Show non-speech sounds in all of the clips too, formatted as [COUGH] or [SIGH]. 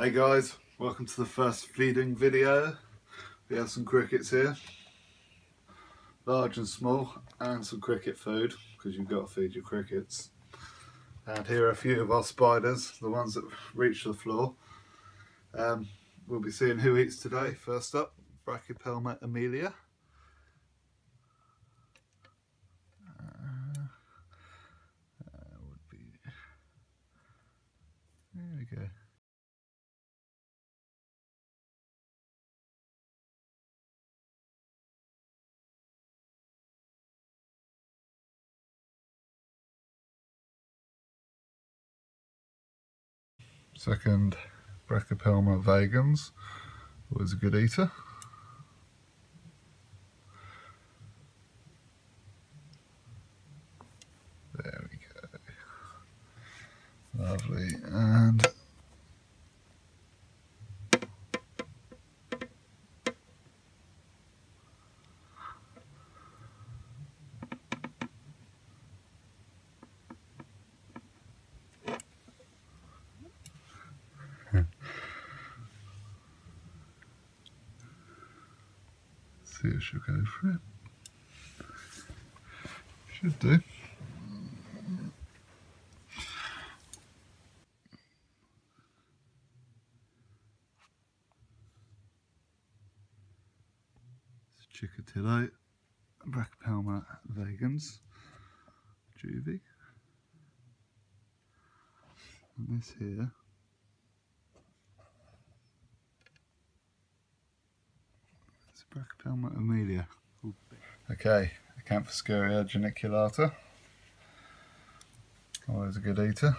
Hey guys, welcome to the first feeding video. We have some crickets here, large and small, and some cricket food, because you've got to feed your crickets. And here are a few of our spiders, the ones that reach the floor. Um, we'll be seeing who eats today. First up, Brachypelma emilia. Uh, uh, would be... There we go. Second, Brachypelma vagans was a good eater. There we go. Lovely. And if she'll go for it. Should do. Chikatilo, Brachypelma vagans, juvie. And this here Brachypelma emilia. Okay, Acanthoscurria geniculata. Always a good eater.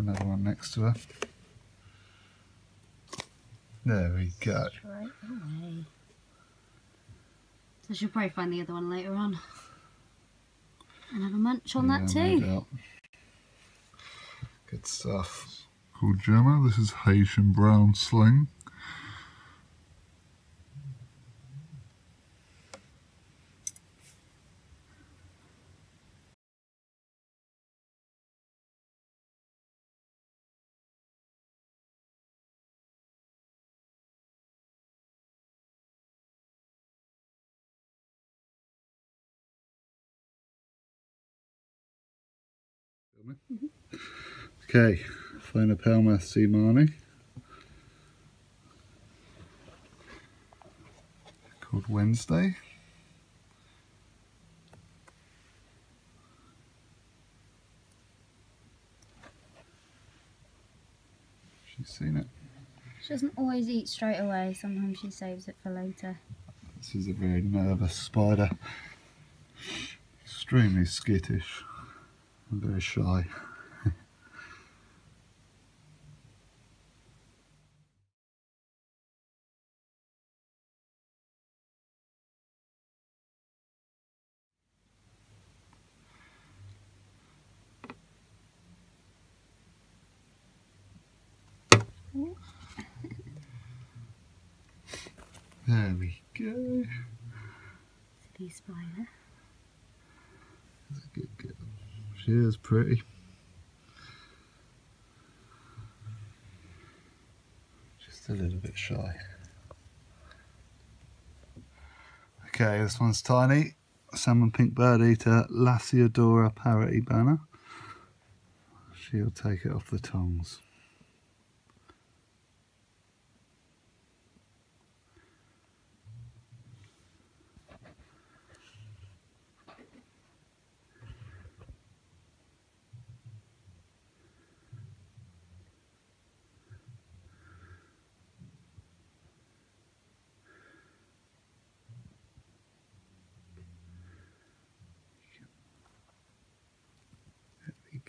Another one next to her. There we go. So she'll probably find the other one later on. And have a munch on that Yeah, no too. doubt. Good stuff. Called Gemma. This is Haitian brown sling. Okay, Aphonopelma seemanni. Called Wednesday. She's seen it. She doesn't always eat straight away. Sometimes she saves it for later. This is a very nervous spider. Extremely skittish and very shy. There we go. City spider. That's a good girl. She is pretty. Just a little bit shy. Okay, this one's tiny. Salmon pink bird eater, Lasiodora parahybana. She'll take it off the tongs.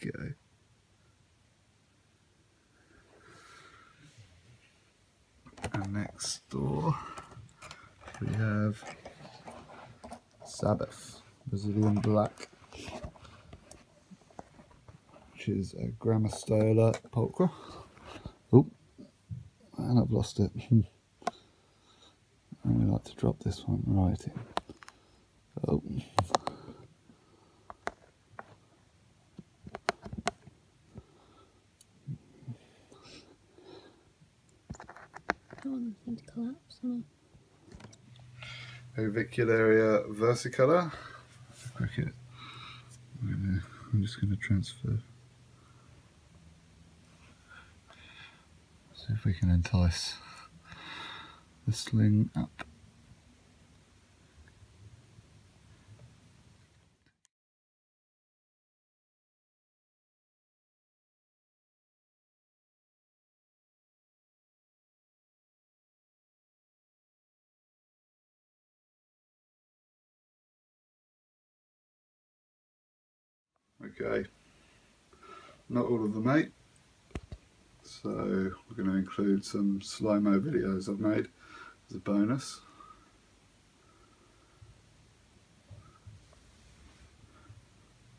Go. And next door we have Sabbath Brazilian Black, which is a Grammostola pulchra. Oh, and I've lost it. [LAUGHS] I would like to drop this one right in. Oh. Don't want them to collapse. On Avicularia versicolor. Cricket. I'm, I'm just going to transfer. See if we can entice the sling up. Okay, not all of them mate. So we're going to include some slow-mo videos I've made as a bonus.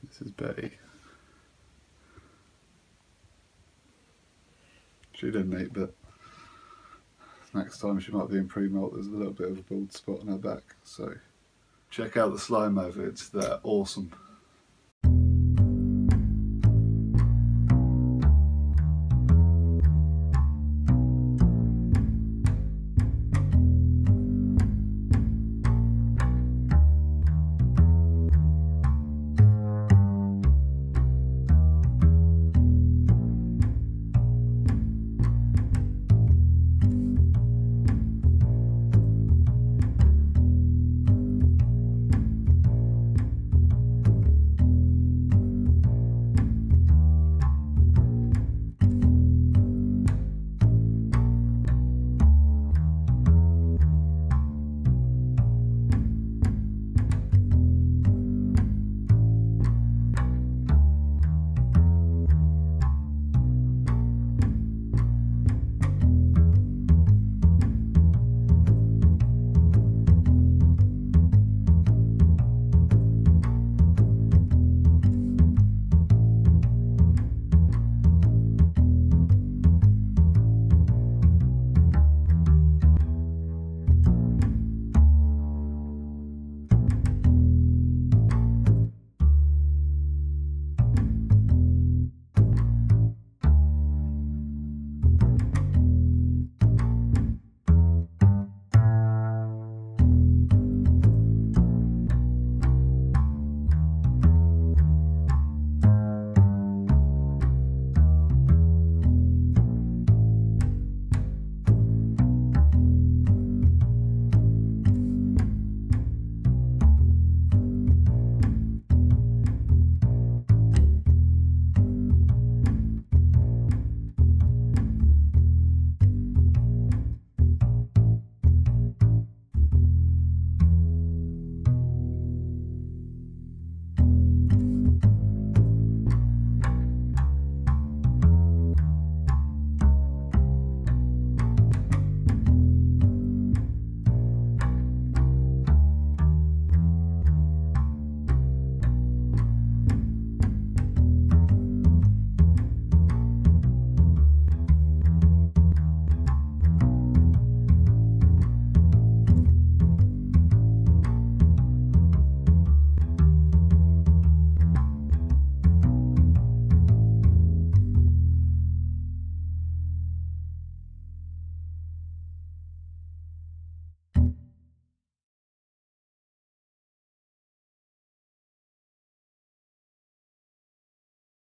This is Betty. She didn't eat, but next time she might be in pre-molt. There's a little bit of a bald spot on her back, so check out the slow-mo vids. They're awesome.